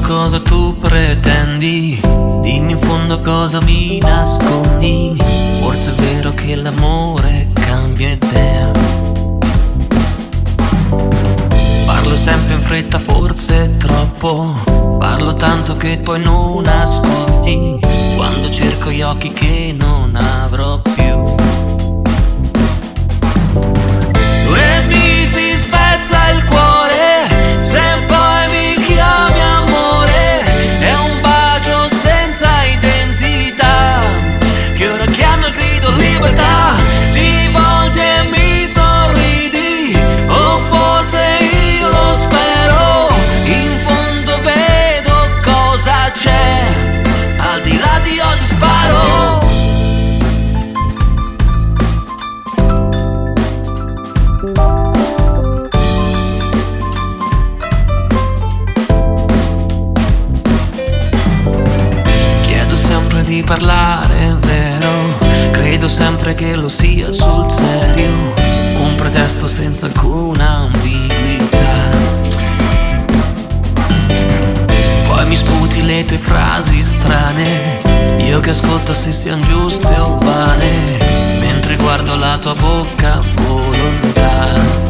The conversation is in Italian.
cosa tu pretendi. Dimmi in fondo cosa mi nascondi. Forse è vero che l'amore cambia idea. Parlo sempre in fretta, forse troppo. Parlo tanto che poi non ascolti. Quando cerco gli occhi che non avrò più. Parlare, vero? Credo sempre che lo sia sul serio. Un pretesto senza alcuna ambiguità. Poi mi sputi le tue frasi strane. Io che ascolto se siano giuste o vane. Mentre guardo la tua bocca volontà.